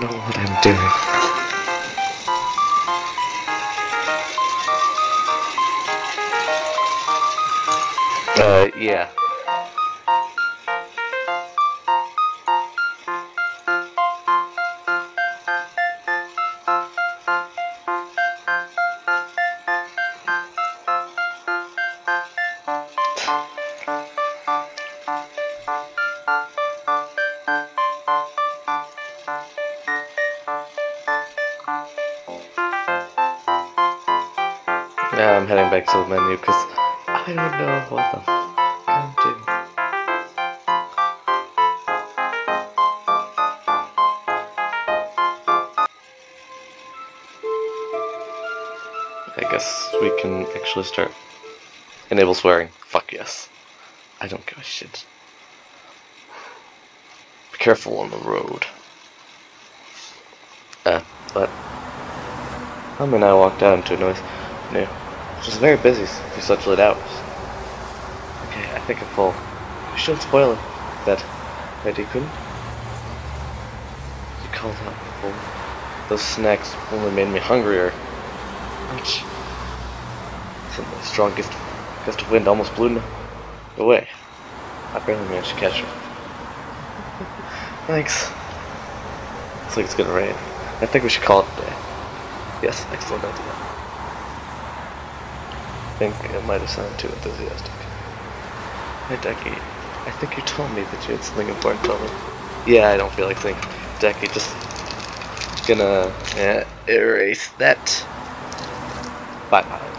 don't know what I'm doing. Uh, yeah. To the menu because I don't know what the fuck I'm doing. I guess we can actually start. Enable swearing. Fuck yes. I don't give a shit. Be careful on the road. Uh, but. Mom and I walked into a noise. No. Which is very busy for such late hours. Okay, I think I'm full. We shouldn't spoil it. That. That you couldn't? You called out full. Those snacks only made me hungrier. Ouch. Suddenly, a strong gust, gust of wind almost blew me away. I barely managed to catch her. Thanks. Looks like it's gonna rain. I think we should call it a day. Yes, excellent idea. I think it might have sounded too enthusiastic. Hey, Decky, I think you told me that you had something important to tell me. Yeah, I don't feel like saying Decky, just gonna yeah, erase that. Bye bye.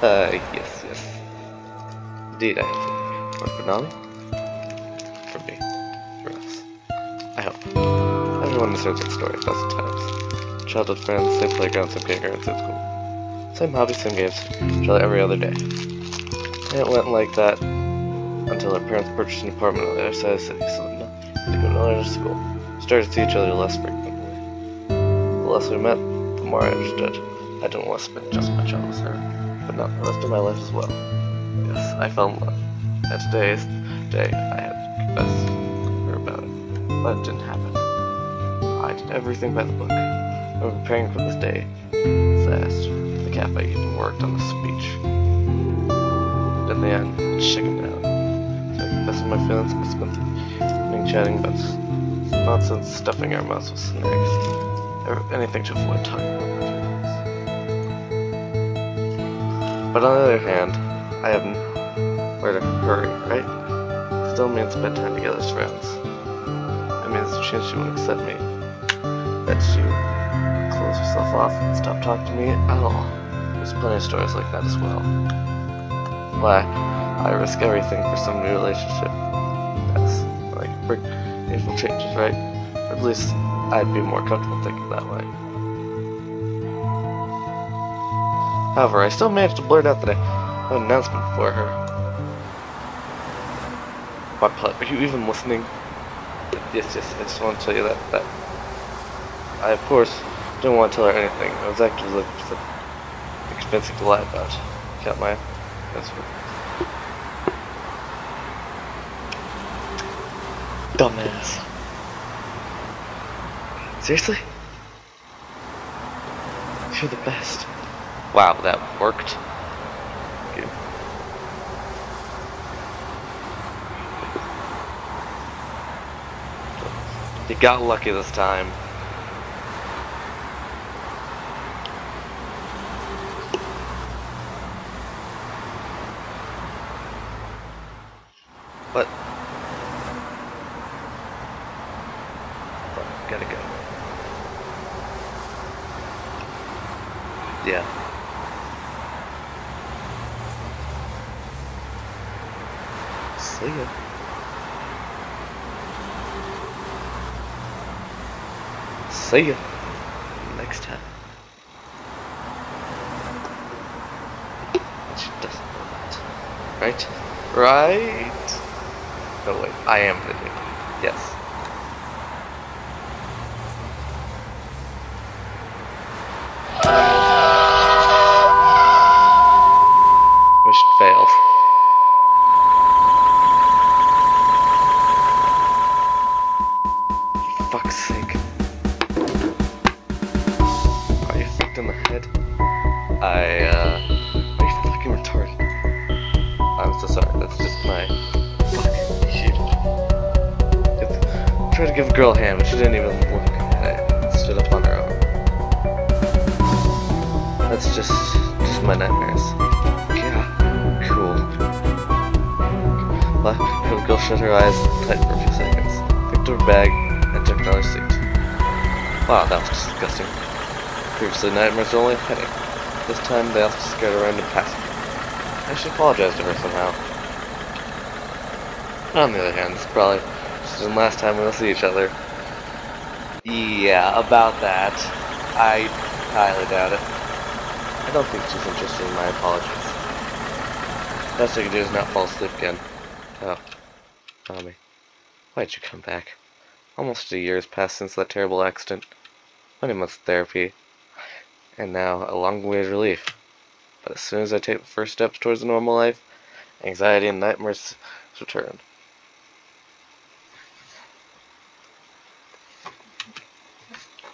Uh, yes, yes. Indeed, I have something. For Nami? For me. For us. I hope. Everyone has heard that story a thousand times. Childhood friends, same playground, same kindergarten, same school. Same hobbies, same games. Every other day. And it went like that until our parents purchased an apartment on the other side of the city, so they go to another school. We Started to see each other less frequently. The less we met, the more I understood. I didn't want to spend just my childhood with her, but not the rest of my life as well. Yes, I fell in love. And today's day, I had to confess her about it, but it didn't happen. I did everything by the book. I was preparing for this day. Fast. The cafe even worked on the speech. But in the end, it. So I my feelings and spent evening chatting about nonsense, stuffing our mouths with snacks. Or anything to avoid talking about my feelings. But on the other hand, I have nowhere to hurry, right? Still means spend time together as friends. It means the chance she won't accept me. That she close herself off and stop talking to me at all. There's plenty of stories like that as well. Why, I risk everything for some new relationship. That's like big painful changes, right? At least I'd be more comfortable thinking that way. However, I still managed to blurt out that I an announcement for her. My pet, are you even listening? Yes, yes, I just want to tell you that, that I, of course, didn't want to tell her anything. I was actually looking for expensive to lie about. Got my answer. Dumbass. Seriously? You're the best. Wow, that worked. Good. You got lucky this time. But gotta go. Yeah. See ya. See ya. Next time. She doesn't know that. Right? Right? I am. Yes. Wow, that was disgusting. Previously, nightmares were only a headache. This time, they also scared her random passenger. I should apologize to her somehow. On the other hand, this is probably just the last time we'll see each other. Yeah, about that. I highly doubt it. I don't think she's interested in my apologies. Best I can do is not fall asleep again. Oh. Tommy. Why'd you come back? Almost a year has passed since that terrible accident. Many months of therapy. And now, a long-awaited relief. But as soon as I take the first steps towards a normal life, anxiety and nightmares return.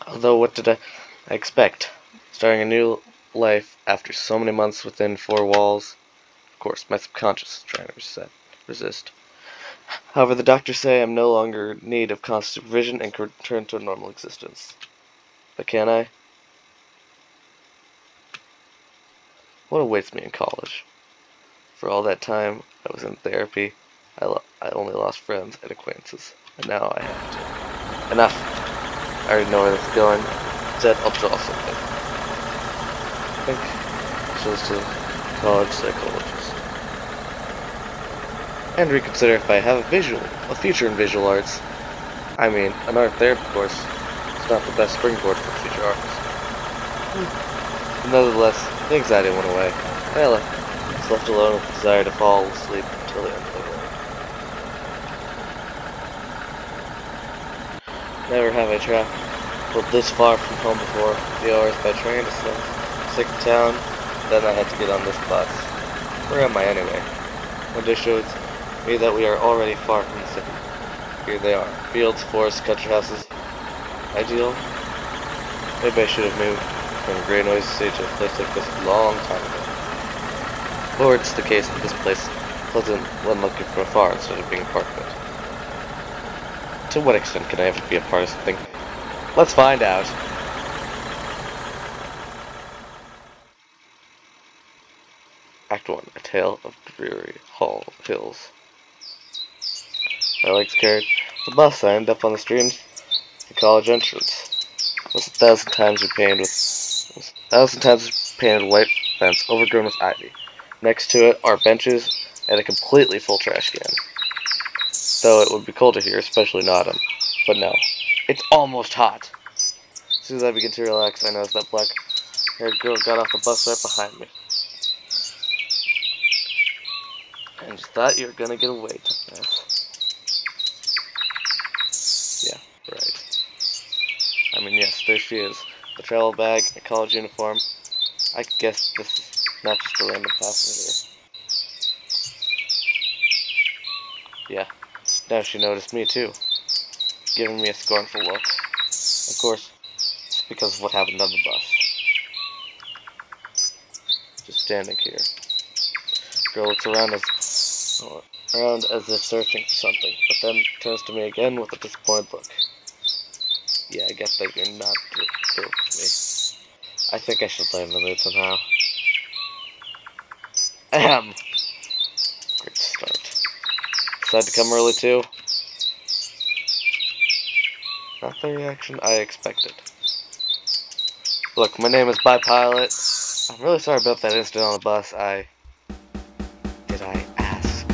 Although, what did I expect? Starting a new life after so many months within four walls? Of course, my subconscious is trying to reset, resist. However, the doctors say I'm no longer in need of constant supervision and can return to a normal existence. But can I? What awaits me in college? For all that time I was in therapy, I, I only lost friends and acquaintances, and now I have to. Enough! I already know where this is going. Instead, I'll draw something. I think I should listen to college psychologist. And reconsider if I have a visual, a future in visual arts. I mean, an art therapy course is not the best springboard for future artists. Hmm. Nevertheless, the anxiety went away. I was left alone with the desire to fall asleep until the end of the world. Never have I traveled this far from home before. The hours by train to some sick town, then I had to get on this bus. Where am I anyway? One day me that we are already far from the city. Here they are. Fields, forests, country houses. Ideal? Maybe I should have moved from a great noisy city to a place like this a long time ago. Or it's the case that this place pleasant when looking from afar instead of being part of it. To what extent can I ever be a part of something? Let's find out. Act 1, A Tale of Dreary Hall Hills. Legs carried the bus. I ended up on the streams, the college entrance. Was a thousand times repainted with was a thousand times painted white fence overgrown with ivy. Next to it are benches and a completely full trash can. Though it would be colder here, especially in autumn. But no, it's almost hot. As soon as I begin to relax, I notice that black-haired girl got off the bus right behind me. And just thought you were gonna get away. Yeah, right. I mean, yes, there she is. The travel bag, a college uniform. I guess this is not just a random passenger. Yeah, now she noticed me too, giving me a scornful look. Of course, it's because of what happened on the bus. Just standing here. Girl looks around as around as if searching for something, but then turns to me again with a disappointed look. Yeah, I guess that you're not with me. I think I should lighten the mood somehow. Ahem. Great start. Decided to come early too. Not the reaction I expected. Look, my name is BiPilot. I'm really sorry about that incident on the bus. I. Did I ask?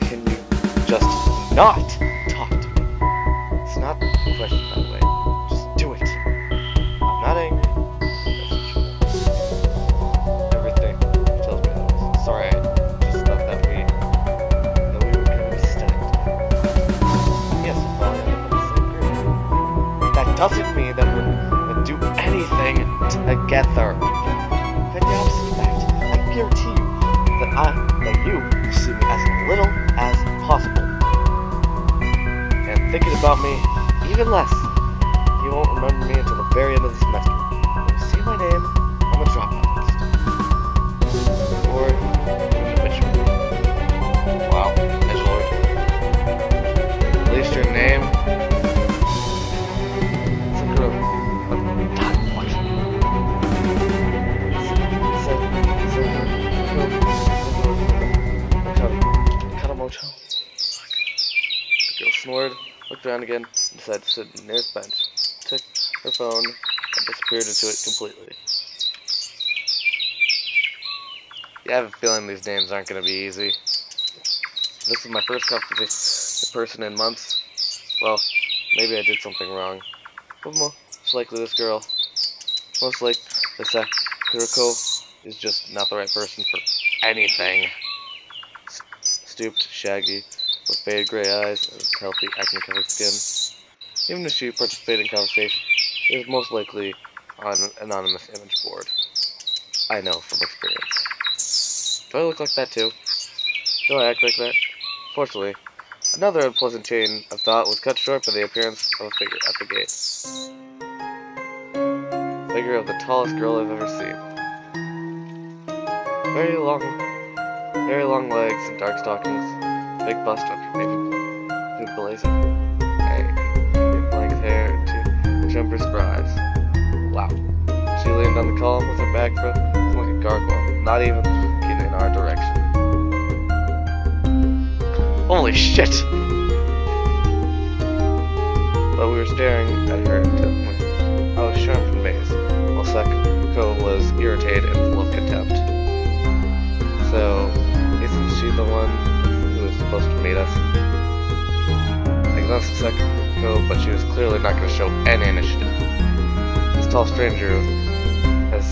Can you just not together. Quite the opposite fact. I guarantee you that I that you will see me as little as possible. And thinking about me even less. You won't remember me until the very end of the semester. Looked around again and decided to sit on the nearest bench. Took her phone and disappeared into it completely. Yeah, I have a feeling these names aren't going to be easy. This is my first conversation person in months. Well, maybe I did something wrong. But most likely this girl, most likely the Sakurako, is just not the right person for anything. Stooped, shaggy, with faded gray eyes and healthy acne-covered skin. Even if she participated in conversation, it was most likely on an anonymous image board. I know from experience. Do I look like that too? Do I act like that? Fortunately, another unpleasant chain of thought was cut short by the appearance of a figure at the gate. Figure of the tallest girl I've ever seen. Very long, very long legs and dark stockings, big bust under maybe blue blazing. Hey, length hair and jumper scribes. Wow. She leaned on the column with her back foot like a gargoyle, not even looking in our direction. Holy shit! But we were staring at her intently. I was charmed and amazed, while Seko was irritated and full of contempt. So, isn't she the one supposed to meet us? I glanced at Seko, but she was clearly not going to show any initiative. This tall stranger has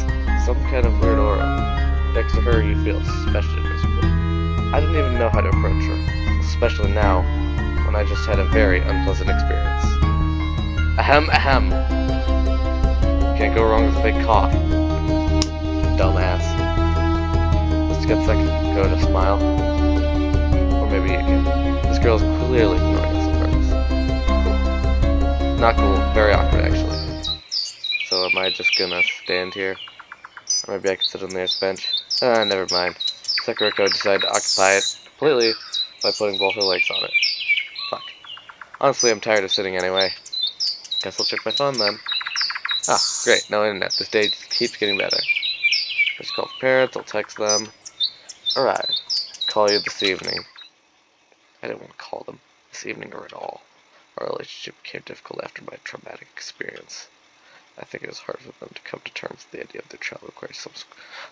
some kind of weird aura. Next to her, you feel especially miserable. I didn't even know how to approach her especially now, when I just had a very unpleasant experience. Ahem, ahem. Can't go wrong with a big cough. Dumbass. Let's get second go to smile. You can. This girl is clearly ignoring us purpose. Not cool, very awkward actually. So am I just gonna stand here? Or maybe I can sit on the nearest bench? Ah, never mind. Sakurako decided to occupy it completely by putting both her legs on it. Fuck. Honestly, I'm tired of sitting anyway. Guess I'll check my phone then. Ah, great, no internet. This day keeps getting better. Just call parents, I'll text them. Alright, call you this evening. I didn't want to call them this evening or at all. Our relationship became difficult after my traumatic experience. I think it was hard for them to come to terms with the idea of their child requiring some,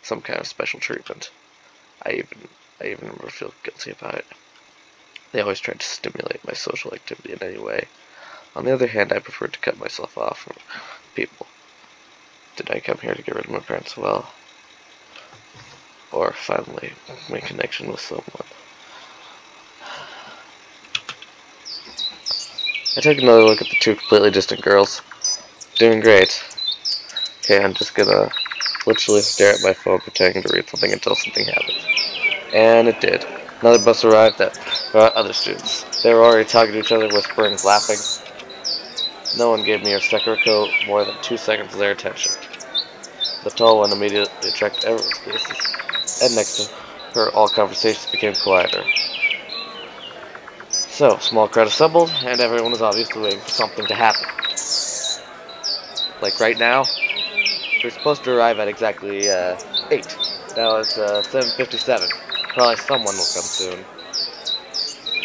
some kind of special treatment. I even I even remember feeling guilty about it. They always tried to stimulate my social activity in any way. On the other hand, I preferred to cut myself off from people. Did I come here to get rid of my parents? Well, or finally make connection with someone. I take another look at the two completely distant girls. Doing great. Okay, I'm just gonna literally stare at my phone pretending to read something until something happens. And it did. Another bus arrived that brought other students. They were already talking to each other, whispering, laughing. No one gave me or Sakurako more than two seconds of their attention. The tall one immediately attracted everyone's faces, and next to her, all conversations became quieter. So, small crowd assembled, and everyone was obviously waiting for something to happen. Like right now, we're supposed to arrive at exactly uh, 8. Now it's uh, 7.57. Probably someone will come soon.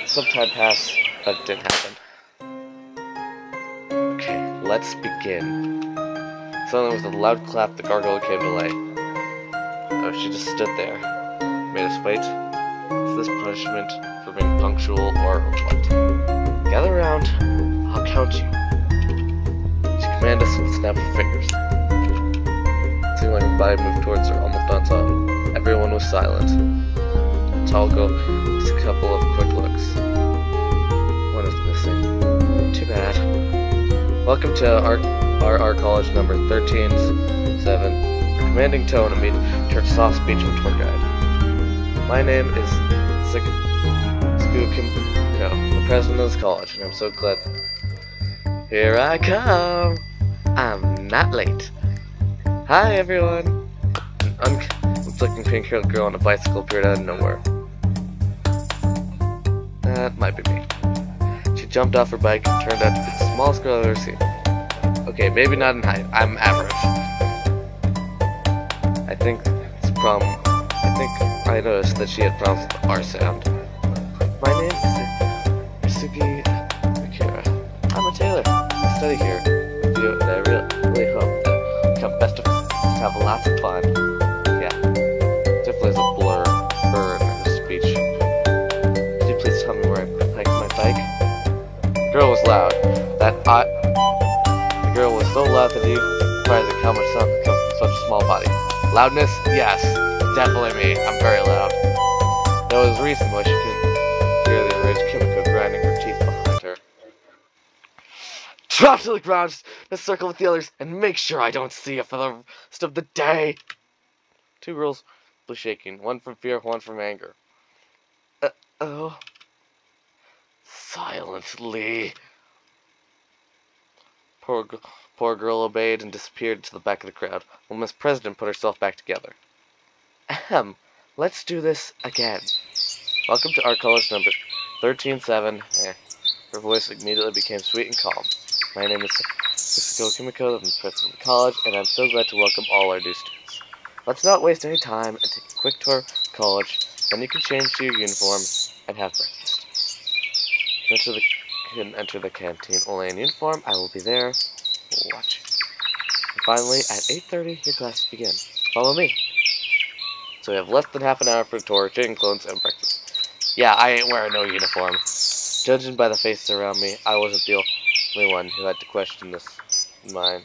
Some time passed, but it didn't happen. Okay, let's begin. Suddenly with a loud clap, the gargoyle came to light. Oh, she just stood there. Made us wait. Is this punishment for being punctual or what? Gather around, I'll count you. She commanded us with a snap of fingers. It seemed like a body moved towards her almost on top. Everyone was silent. Talgo with a couple of quick looks. One is missing. Too bad. Welcome to our, our, college number 13-7. Commanding tone amid turned soft speech from tour guide. My name is Sik Skukimko, the president of this college, and I'm so glad. Here I come! I'm not late. Hi everyone! An unflicking pink-haired girl on a bicycle appeared out of nowhere. That might be me. She jumped off her bike and turned out to be the smallest girl I've ever seen. Okay, maybe not in height. I'm average. I think it's a problem. I think I noticed that she had problems with the R sound. Study here and I really, hope that we become best of. Have lots of fun. Yeah, definitely is a blur, blur in speech. Could you please tell me where I parked my bike? The girl was loud. That I. The girl was so loud that you surprising how much sound could come from such a small body. Loudness? Yes, definitely me. I'm very loud. There was a reason why she couldn't hear the enraged Drop to the ground, just circle with the others, and make sure I don't see you for the rest of the day. Two girls were shaking, one from fear, one from anger. Uh oh. Silently. Poor, poor girl obeyed and disappeared to the back of the crowd, while Miss President put herself back together. Ahem. Let's do this again. Welcome to art college number 137. Eh. Her voice immediately became sweet and calm. My name is Sissiko Kimiko from President College, and I'm so glad to welcome all our new students. Let's not waste any time and take a quick tour of college, then you can change to your uniform and have breakfast. You can enter the, can enter the canteen only in uniform. I will be there watching. And finally, at 8.30, your classes begin. Follow me. So we have less than half an hour for tour, changing clothes, and breakfast. Yeah, I ain't wearing no uniform. Judging by the faces around me, I wasn't the only one who had to question this mine,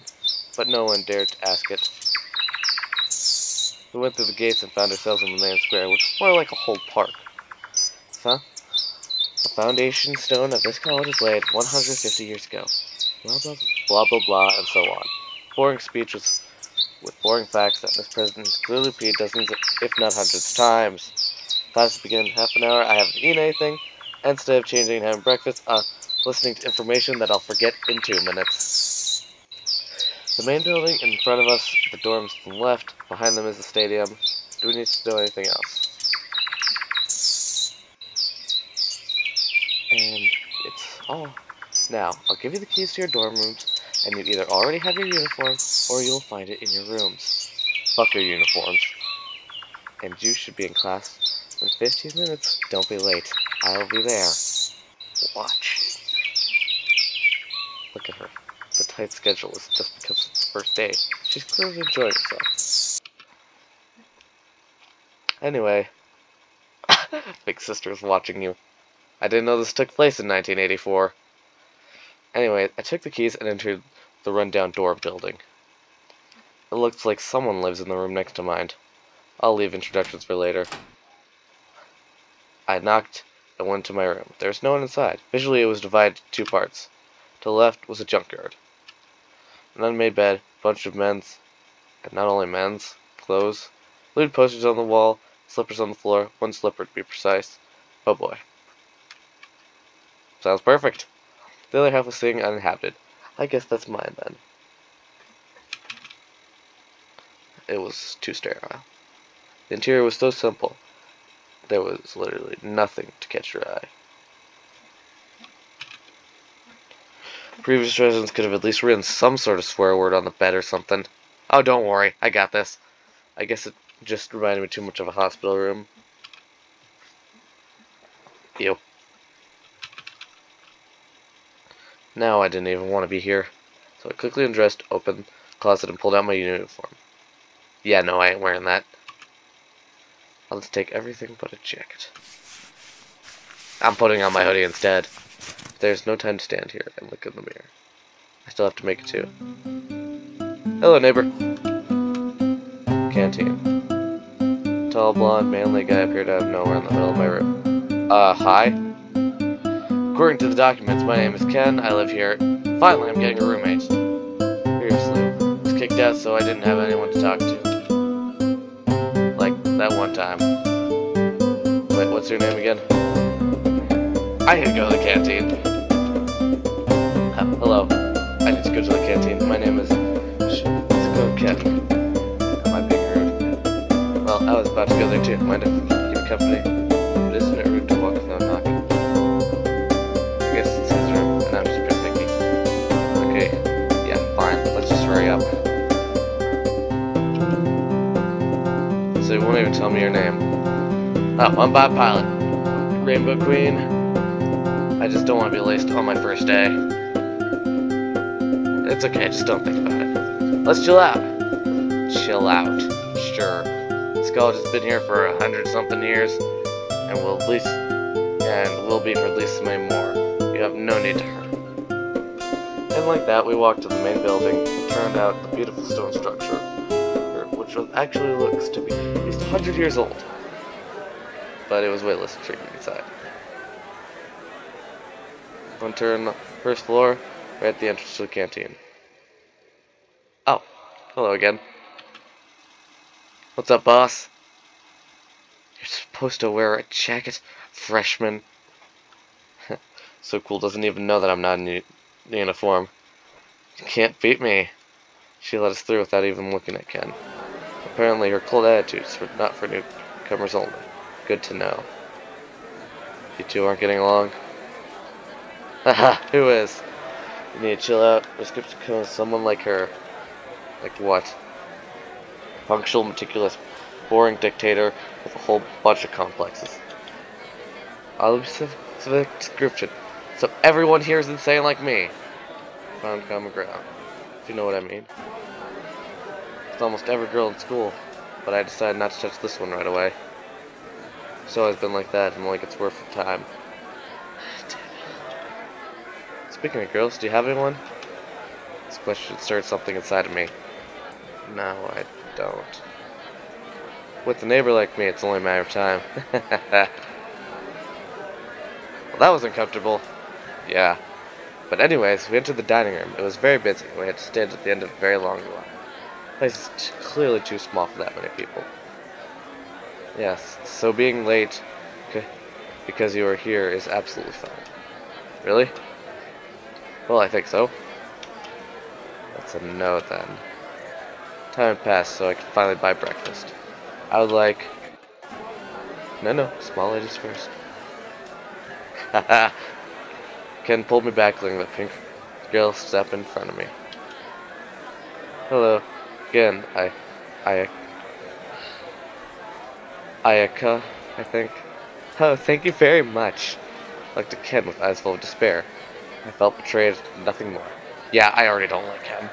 but no one dared to ask it. We went through the gates and found ourselves in the main square, which was more like a whole park. Huh? The foundation stone of this college was laid 150 years ago. Blah blah blah blah blah, and so on. Boring speeches with boring facts that Miss President has clearly repeated dozens, if not hundreds times. Class begin in half an hour. I haven't eaten anything. Instead of changing and having breakfast, uh, listening to information that I'll forget in two minutes. The main building in front of us, the dorms to the left, behind them is the stadium. Do we need to do anything else? And it's all. Now, I'll give you the keys to your dorm rooms, and you either already have your uniform, or you'll find it in your rooms. Fuck your uniforms. And you should be in class in 15 minutes. Don't be late. I'll be there. Watch. Look at her. The tight schedule is just because it's the first day. She's clearly enjoying herself. Anyway. Big sister is watching you. I didn't know this took place in 1984. Anyway, I took the keys and entered the rundown door building. It looks like someone lives in the room next to mine. I'll leave introductions for later. I knocked and went to my room. There was no one inside. Visually, it was divided into two parts. To the left was a junkyard. An unmade bed, bunch of men's, and not only men's, clothes, lewd posters on the wall, slippers on the floor, one slipper to be precise. Oh boy. Sounds perfect. The other half was sitting uninhabited. I guess that's mine then. It was too sterile. The interior was so simple. There was literally nothing to catch your eye. Previous residents could have at least written some sort of swear word on the bed or something. Oh, don't worry. I got this. I guess it just reminded me too much of a hospital room. Ew. Now I didn't even want to be here. So I quickly undressed, opened the closet, and pulled out my uniform. Yeah, no, I ain't wearing that. I'll just take everything but a jacket. I'm putting on my hoodie instead. There's no time to stand here and look in the mirror. I still have to make it too. Hello, neighbor. Canteen. Tall, blonde, manly guy appeared out of nowhere in the middle of my room. Uh, hi? According to the documents, my name is Ken. I live here. Finally, I'm getting a roommate. Seriously. I was kicked out, so I didn't have anyone to talk to. Like that one time. Wait, what's your name again? I need to go to the canteen. Uh, hello. I need to go to the canteen. My name is Sh- Ken. Am I being rude? Well, I was about to go there too. Mind if I keep you company? But isn't it rude to walk without knocking? I guess it's his room, and I'm just a picky. Okay, yeah, fine. Let's just hurry up. So you won't even tell me your name. Oh, I'm Bob Pilot. Rainbow Queen. I just don't want to be laced on my first day. It's okay, just don't think about it. Let's chill out. Chill out. Sure. This college has been here for a hundred something years, and will at least, and will be for at least many more. You have no need to hurry. And like that, we walked to the main building, turned out the beautiful stone structure, which actually looks to be at least 100 years old. But it was way less intriguing inside. One turn, first floor, right at the entrance to the canteen. Oh, hello again. What's up, boss? You're supposed to wear a jacket, freshman. so cool doesn't even know that I'm not in uniform. You can't beat me. She let us through without even looking at Ken. Apparently her cold attitude's for, not for newcomers only. Good to know. You two aren't getting along? Haha, who is? You need to chill out. Risk becoming someone like her. Like what? Punctual, meticulous, boring dictator with a whole bunch of complexes. I'll be specific description. So everyone here is insane like me. Found common ground. If you know what I mean. It's almost every girl in school, but I decided not to touch this one right away. It's always been like that, and like it's worth the time. Speaking of girls, do you have anyone? This question stirred something inside of me. No, I don't. With a neighbor like me, it's only a matter of time. well, that was uncomfortable. Yeah. But anyways, we entered the dining room. It was very busy. and We had to stand at the end of a very long line. The place is clearly too small for that many people. Yes, so being late because you are here is absolutely fine. Really? Well, I think so. That's a no then. Time passed so I could finally buy breakfast. I would like... No, no, small ladies first. Haha. Ken pulled me back, letting the pink girl step in front of me. Hello. Again, I... I... Ayaka, I think. Oh, thank you very much. Looked at Ken with eyes full of despair. I felt betrayed, nothing more. Yeah, I already don't like him.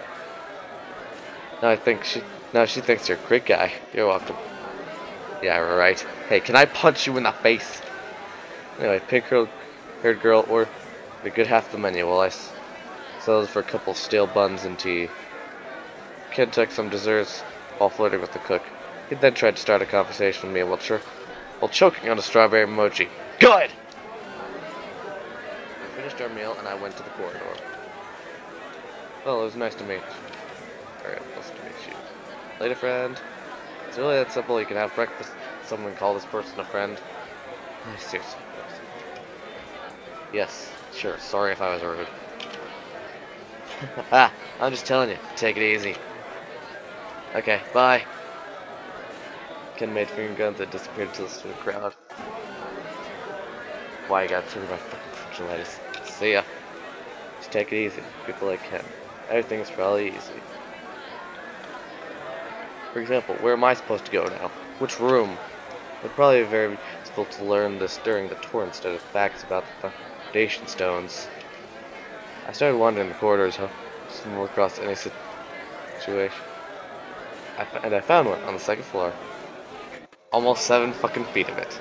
Now I think she... Now she thinks you're a great guy. You're welcome. Yeah, right. Hey, can I punch you in the face? Anyway, pink haired girl or a good half the menu while I settled for a couple stale buns and tea. Ken took some desserts while flirting with the cook. He then tried to start a conversation with me while, while choking on a strawberry mochi. Good! Finished our meal and I went to the corridor. Well, it was nice to meet you. Alright, nice to meet you. Later, friend. It's really that simple. You can have breakfast someone call this person a friend. Seriously. Yes. Sure, sorry if I was rude. ah, I'm just telling you, take it easy. Okay, bye. Ken made finger guns and disappeared into the crowd. Why I got triggered by fucking fragilitis. See ya. Just take it easy. People like Ken. Everything's probably easy. For example, where am I supposed to go now? Which room? It would probably be very useful to learn this during the tour instead of facts about the foundation stones. I started wandering the corridors, huh? Stumbled across any situation. I and I found one on the second floor. Almost seven fucking feet of it.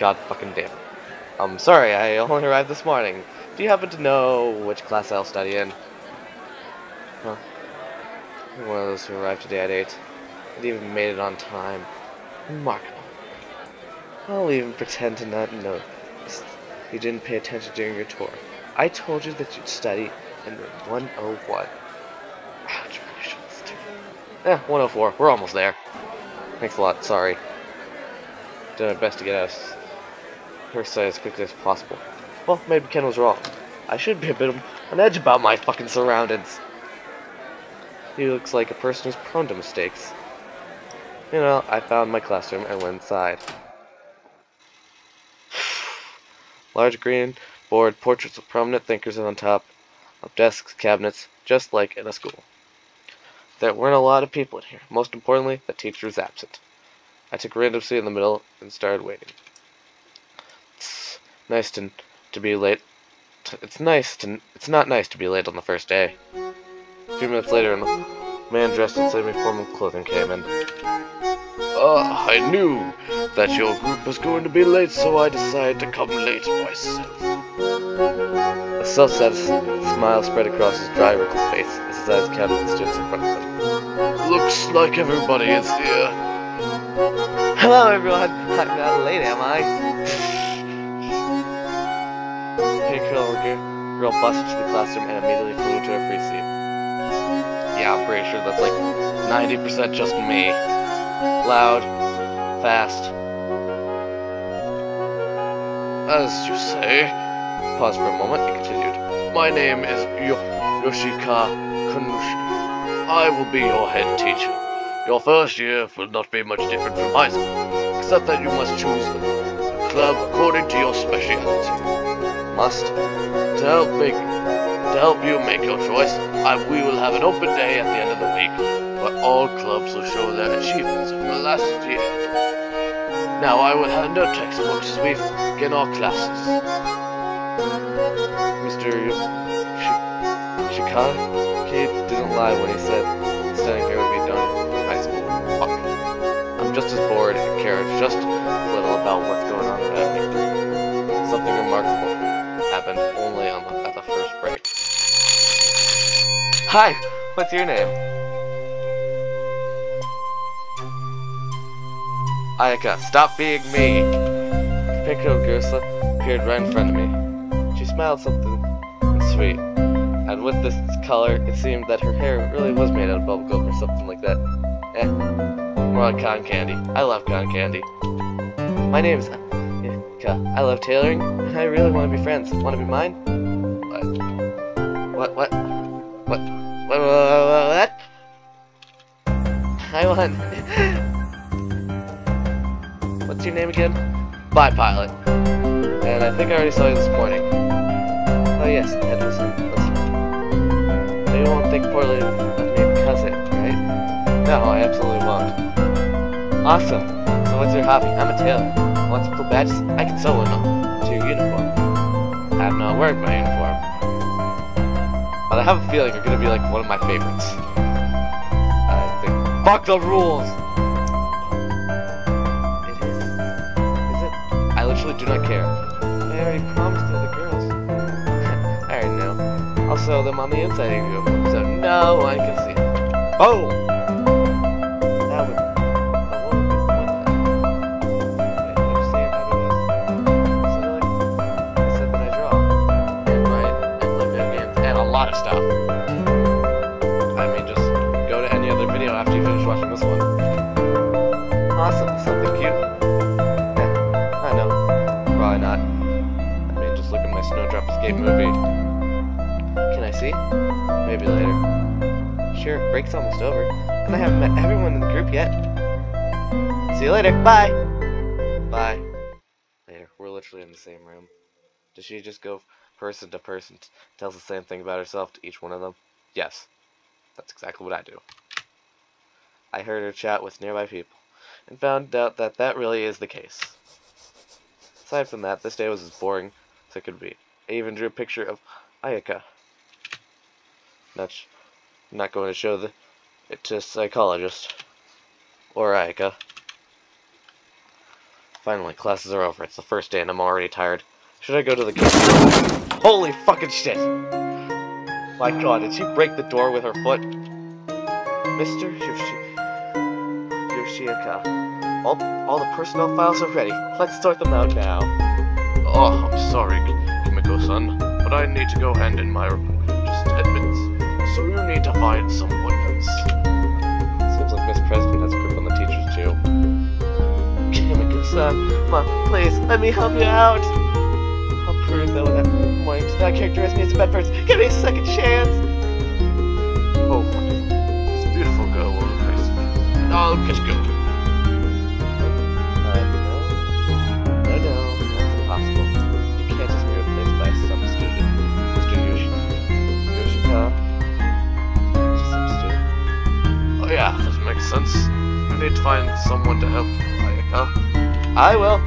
God fucking damn. I'm sorry, I only arrived this morning. Do you happen to know which class I'll study in? Huh. One of those who arrived today at 8. And even made it on time. Remarkable. I'll even pretend to not know you didn't pay attention during your tour. I told you that you'd study in room 101. Ouch, Yeah, eh, 104. We're almost there. Thanks a lot. Sorry. Doing my best to get us her side as quickly as possible. Well, maybe Ken was wrong. I should be a bit on edge about my fucking surroundings. He looks like a person who's prone to mistakes. You know, I found my classroom and went inside. Large green board portraits of prominent thinkers on top of desks, cabinets, just like in a school. There weren't a lot of people in here. Most importantly, the teacher was absent. I took a random seat in the middle and started waiting. It's nice to to be late. It's nice to. It's not nice to be late on the first day. A few minutes later, a man dressed in semi-formal clothing came in. Ah, I knew that your group was going to be late, so I decided to come late myself. A self-satisfied smile spread across his dry, wrinkled face as his eyes counted the students in front of him. Looks like everybody is here. Hello, everyone. I'm not late, am I? Pink girl, busted to the classroom and immediately flew into her free seat. Yeah, I'm pretty sure that's like 90% just me. Loud, fast. As you say. Pause for a moment and continued. My name is Yo Yoshika Kunushi. I will be your head teacher. Your first year will not be much different from high school, except that you must choose a club according to your speciality. Must. To help make to help you make your choice, I, we will have an open day at the end of the week, where all clubs will show their achievements over the last year. Now I will hand out textbooks as we begin our classes. Mr. Sh He didn't lie when he said studying here would be done in high school. Fuck. I'm just as bored and care just as little about what's going on me. Something remarkable only on the, at the first break. Hi, what's your name? Ayaka, stop being me! Pinko Gursa appeared right in front of me. She smiled something sweet, and with this color, it seemed that her hair really was made out of bubblegum or something like that. Eh, more like cotton candy. I love cotton candy. My name's Ayaka. I love tailoring, I really want to be friends. Want to be mine? What? What? What? What? What? What? what? I want. What's your name again? Bye, pilot. And I think I already saw you this morning. Oh yes, Edison. Listen. But you won't think poorly of because it, right? No, I absolutely won't. Awesome. So what's your hobby? I'm a tailor. Want badges? I can sew them to your uniform. I have not wearing my uniform. But I have a feeling you're gonna be like one of my favorites. I think. Fuck the rules! It is. Is it? I literally do not care. I already promised the girls. I already know. I'll sew them on the inside of uniform, so no one can see. Boom! Lot of stuff. I mean, just go to any other video after you finish watching this one. Awesome, something cute. Eh, I know. Probably not. I mean, just look at my Snowdrop Escape movie. Can I see? Maybe later. Sure, break's almost over. And I haven't met everyone in the group yet. See you later. Bye! Bye. Later. We're literally in the same room. Does she just go person to person, tells the same thing about herself to each one of them? Yes. That's exactly what I do. I heard her chat with nearby people, and found out that that really is the case. Aside from that, this day was as boring as it could be. I even drew a picture of Ayaka. Not, not going to show the, it to a psychologist. Or Ayaka. Finally, classes are over. It's the first day and I'm already tired. Should I go to the kitchen? Holy fucking shit! My god, did she break the door with her foot? Mr. Yoshi... Yoshiaka. All, all the personnel files are ready. Let's sort them out now. Oh, I'm sorry, Kimiko-san, but I need to go hand in my report in just 10 minutes. So you need to find someone else. Seems like Miss President has a grip on the teachers too. Kimiko-san, Mom, please, let me help you out. I'll prove that without wanting to not characterize me as a bad person. Give me a second chance. Oh, wonderful. This beautiful girl will impress me. And I'll get going. No. No, no, that's impossible. You can't just be replaced by some student. Mr. Yoshi... Yoshika? Just some student. Oh yeah, that makes sense. You need to find someone to help you, Ayaka. I will.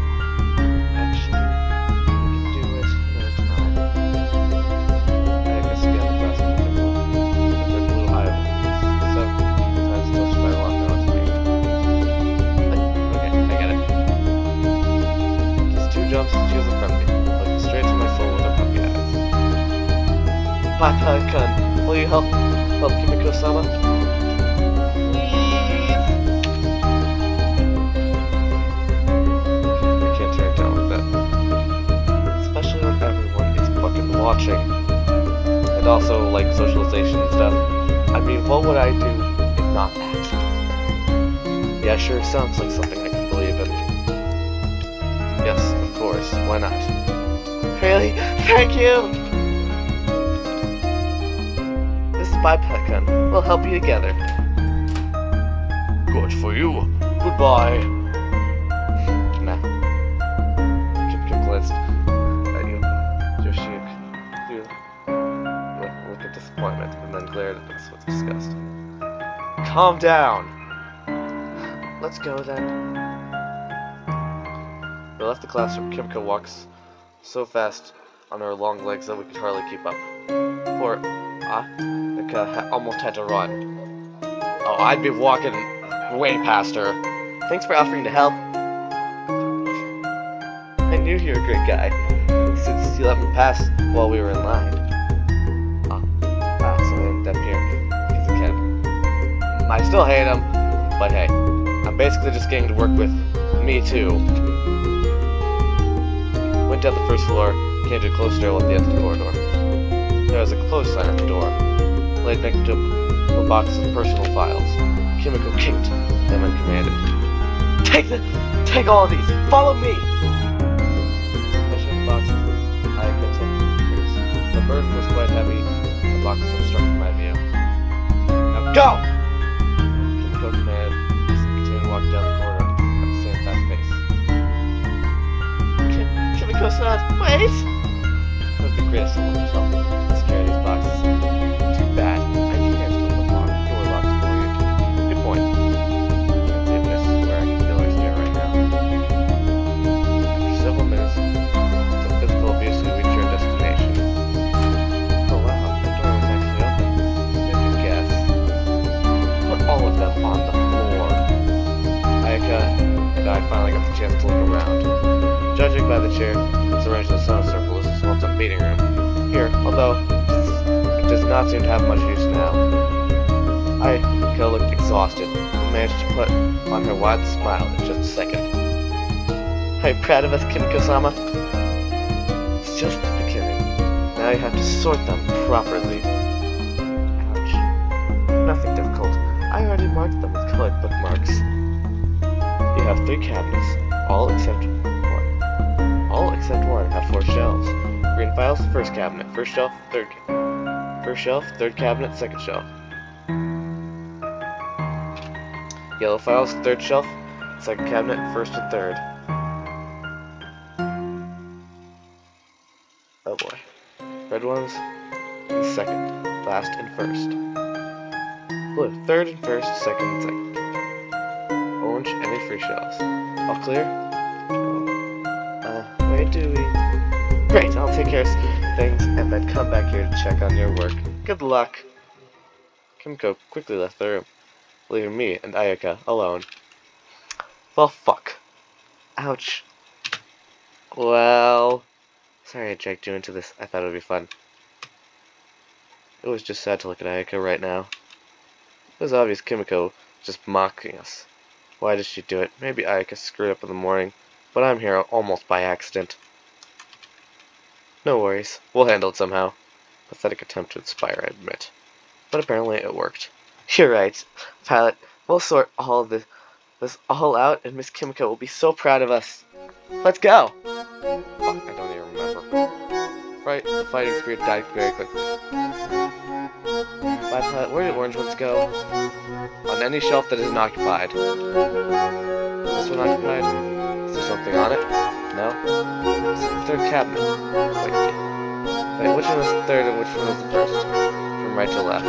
You help help Kimiko-sama? Please. I can't turn it down like that. Especially when everyone is fucking watching. And also, like, socialization and stuff. I mean, what would I do if not that? Yeah, sure, sounds like something I can believe in. Yes, of course, why not? Really? Thank you. We'll help you together. Good for you. Goodbye. Nah. Kim glanced at you. Yoshik. You look, look of disappointment and then glared at us with disgust. Calm down. Let's go then. We left the classroom. Kimiko walks so fast on her long legs that we could hardly keep up. Poor ah. Ha almost had to run. Oh, I'd be walking way past her. Thanks for offering to help. I knew you were a great guy. Since you let me pass while we were in line. Ah, so I up here because. I still hate him, but hey, I'm basically just getting to work with me too. Went down the first floor, came to a closed stairwell at the end of the corridor. There was a closed sign at the door, laid next to a box of personal files. Kimiko kicked them and commanded, Take the, take all of these. Follow me. Mission boxes I could take. The burden was quite heavy, the boxes obstructed my view. Now go! Kimiko commanded, as we continued to walk down the corridor at the same fast pace. South? Wait. It would be great by the chair, it's arranged in a semicircle. This is once a meeting room. Here, although it does not seem to have much use now. I Ayaka looked exhausted, but managed to put on her wide smile in just a second. Are you proud of us, Kimiko-sama? It's just the beginning. Now you have to sort them properly. Ouch. Nothing difficult. I already marked them with colored bookmarks. You have three cabinets, all except except one have four shelves. Green files, first cabinet. First shelf, third First shelf, third cabinet, second shelf. Yellow files, third shelf, second cabinet, first and third. Oh boy. Red ones in second, last and first. Blue, third and first, second and second. Orange, any free shells. All clear? Uh, where do? Great, I'll take care of things and then come back here to check on your work. Good luck. Kimiko quickly left the room, leaving me and Ayaka alone. Well, fuck. Ouch. Well, sorry I dragged you into this. I thought it would be fun. It was just sad to look at Ayaka right now. It was obvious Kimiko was just mocking us. Why did she do it? Maybe Ayaka screwed up in the morning, but I'm here almost by accident. No worries, we'll handle it somehow. Pathetic attempt to inspire, I admit. But apparently it worked. You're right, Pilot. We'll sort all this, this all out, and Miss Kimiko will be so proud of us. Let's go. Fuck, I don't even remember. Right, the fighting spirit died very quickly. Bye, Pilot. Where did orange ones go? On any shelf that isn't occupied. This one occupied? Is something on it? No? Third cabinet. Wait. Wait, which one the third and which one was the first? From right to left.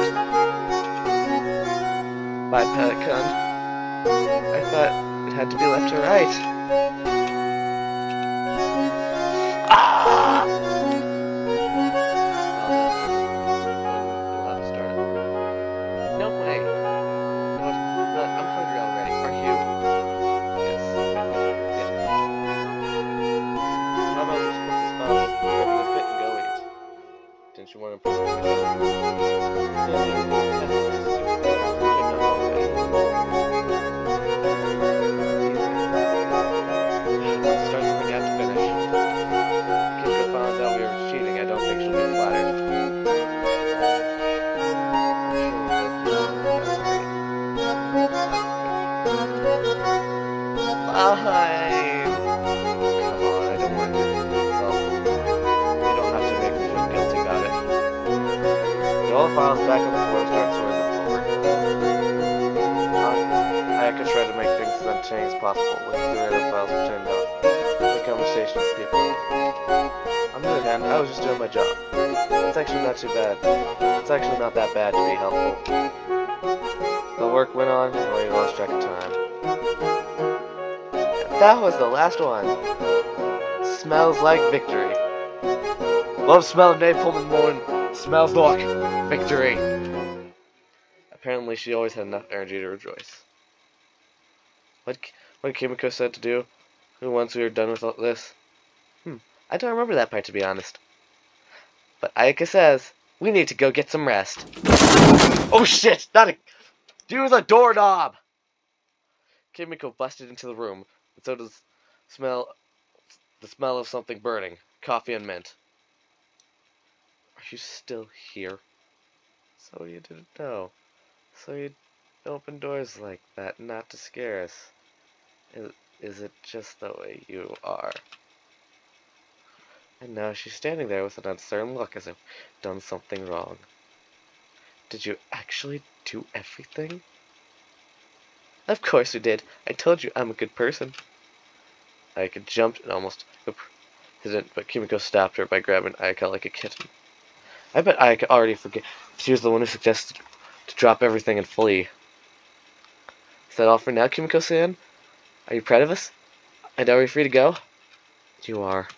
Pilot Kun. I thought it had to be left to right. Last one. Smells like victory. Love smell of napalm the morning. Smells like victory. Apparently, she always had enough energy to rejoice. What what Kimiko said to do once we were done with all this? Hmm, I don't remember that part to be honest. But Ayaka says we need to go get some rest. Oh shit! Not a do the doorknob. Kimiko busted into the room, and so does smell the smell of something burning, coffee and mint. Are you still here? So you didn't know. So you open doors like that not to scare us. Is, is it just the way you are? And now she's standing there with an uncertain look as if done something wrong. Did you actually do everything? Of course we did. I told you I'm a good person. Ayaka jumped and almost didn't, but Kimiko stopped her by grabbing Ayaka like a kitten. I bet Ayaka already forget. She was the one who suggested to drop everything and flee. Is that all for now, Kimiko-san? Are you proud of us? And are we free to go? You are.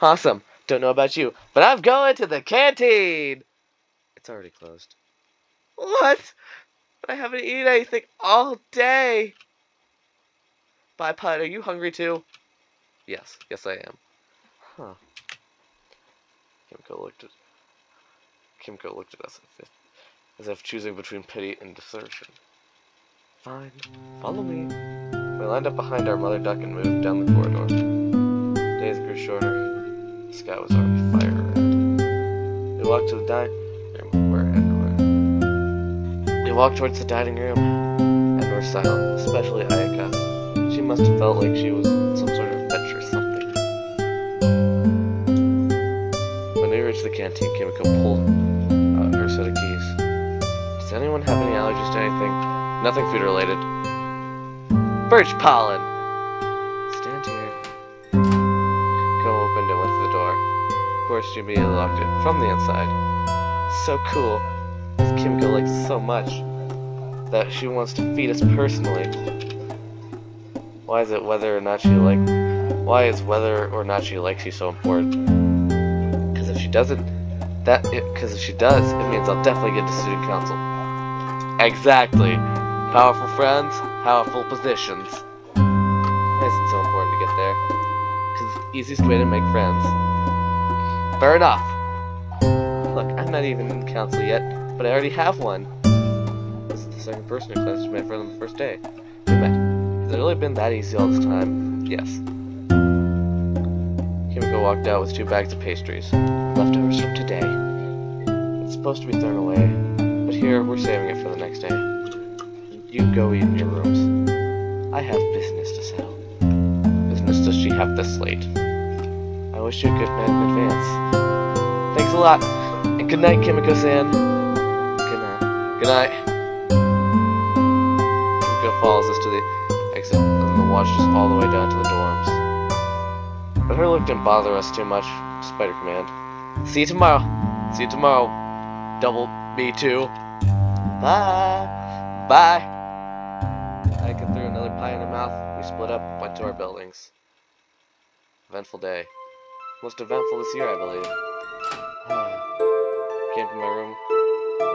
Awesome. Don't know about you, but I'm going to the canteen! It's already closed. What? I haven't eaten anything all day. Bye, Pud. Are you hungry too? Yes. Yes, I am. Huh. Kimiko looked at Kimiko looked at us as if, as if choosing between pity and desertion. Fine. Follow me. We lined up behind our mother duck and moved down the corridor. Days grew shorter. The sky was already fire red. We walked to the dining room where Edward. We walked towards the dining room and were silent, especially Ayaka. Must have felt like she was some sort of adventure or something. When we reached the canteen, Kimiko pulled out her set of keys. Does anyone have any allergies to anything? Nothing food related. Birch pollen! Stand here. Ko opened and went to the door. Of course, immediately locked it from the inside. So cool. Kimiko likes so much that she wants to feed us personally. Why is it whether or not she like? Why is whether or not she likes you so important? Because if she doesn't, that because if she does, it means I'll definitely get to student council. Exactly. Powerful friends, powerful positions. Why is it so important to get there? Because it's the easiest way to make friends. Fair enough. Look, I'm not even in council yet, but I already have one. This is the second person who claims to be my friend on the first day. Has it really been that easy all this time? Yes. Kimiko walked out with two bags of pastries. Leftovers from today. It's supposed to be thrown away, but here we're saving it for the next day. You go eat in your rooms. I have business to settle. Business does she have this late? I wish you a good night in advance. Thanks a lot, and good night, Kimiko-san. Good night. Good night. Kimiko follows us to the watched us all the way down to the dorms. But her look didn't bother us too much, despite her command. See you tomorrow. See you tomorrow. Double me too. Bye. Bye. I threw another pie in her mouth. We split up, went to our buildings. Eventful day. Most eventful this year, I believe. Came to my room,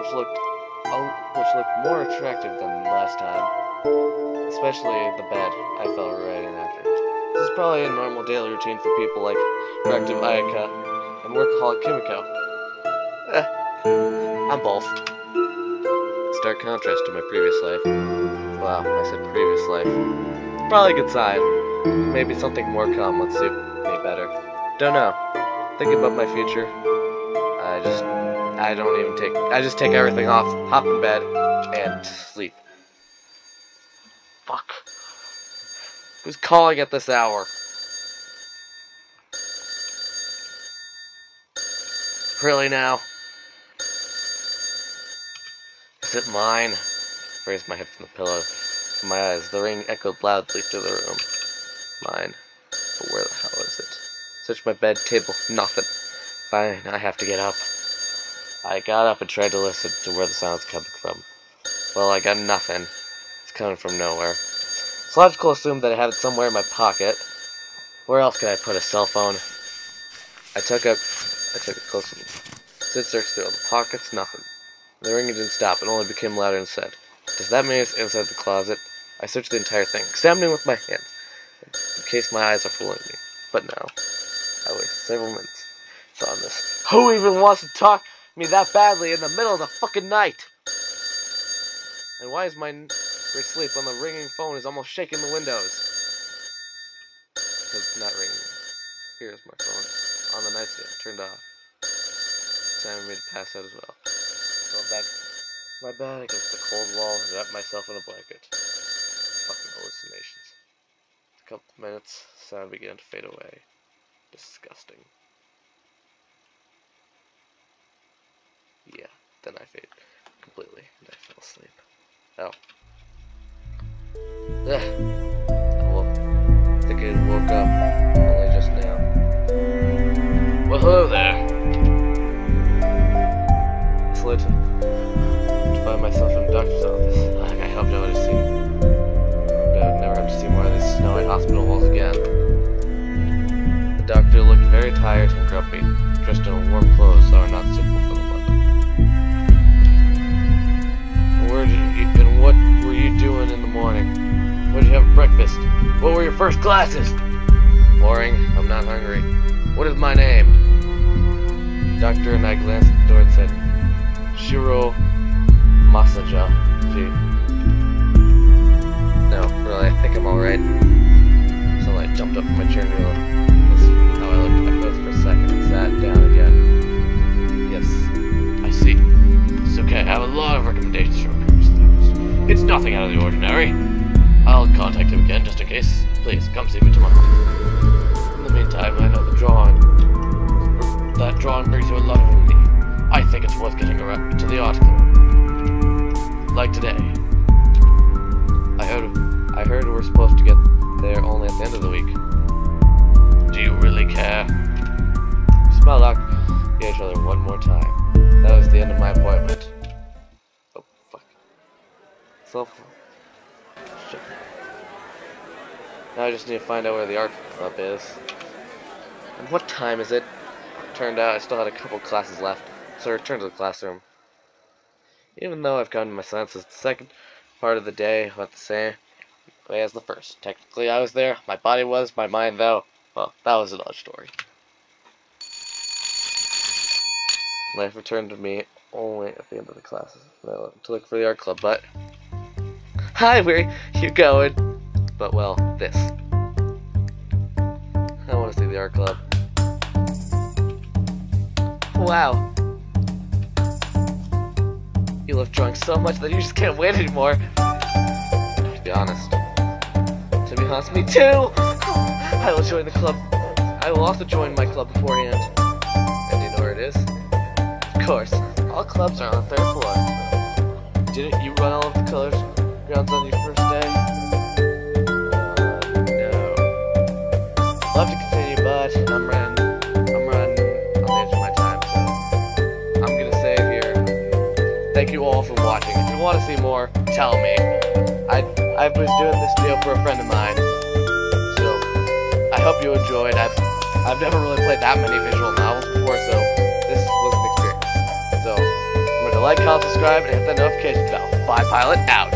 which looked, oh, which looked more attractive than last time. Especially the bed I fell right in after. This is probably a normal daily routine for people like Corrective Ayaka and Workaholic Kimiko. Eh, I'm both. Stark contrast to my previous life. Wow, I said previous life. Probably a good sign. Maybe something more calm would suit me better. Don't know. Thinking about my future. I just, I don't even take, I just take everything off, hop in bed, and sleep. Fuck. Who's calling at this hour? Really now? Is it mine? Raise my head from the pillow. my eyes. The ring echoed loudly through the room. Mine. But where the hell is it? Search my bed, table, nothing. Fine, I have to get up. I got up and tried to listen to where the sound's coming from. Well, I got nothing. Coming from nowhere. It's logical to assume that I have it somewhere in my pocket. Where else could I put a cell phone? I took a, I took a close. Did search through all the pockets, nothing. The ringing didn't stop, it only became louder and said, Does that mean it's inside the closet? I searched the entire thing, examining with my hands, in case my eyes are fooling me. But no. I wasted several minutes. On this. Who even wants to talk to me that badly in the middle of the fucking night? And why is my for sleep when the ringing phone is almost shaking the windows? It's not ringing. Here's my phone. On the nightstand, turned off. Time for me to pass out as well. So back my bed against the cold wall and wrapped myself in a blanket. Fucking hallucinations. A couple minutes, sound began to fade away. Disgusting. Yeah, then I fade completely and I fell asleep. Oh. Well, think I woke up only just now. Well, hello there. Club is. And what time is it? Turned out I still had a couple classes left, so I returned to the classroom. Even though I've come to my senses, the second part of the day went the same way as the first. Technically, I was there, my body was, my mind, though, well, that was another story. Life returned to me only at the end of the classes to look for the art club, but... Hi, where you going? But, well, this. The art club. Wow. You love drawing so much that you just can't wait anymore. To be honest. To be honest, me too! I will join the club. I will also join my club beforehand. And you know where it is? Of course. All clubs are on the third floor. Didn't you run all of the colors grounds on your first day? Uh, no. Love to I'm running. I'm running on the edge of my time, so I'm gonna save here. Thank you all for watching. If you want to see more, tell me. I I was doing this deal for a friend of mine, so I hope you enjoyed. I've I've never really played that many visual novels before, so this was an experience. So remember to like, comment, subscribe, and hit that notification bell. Bye, pilot out.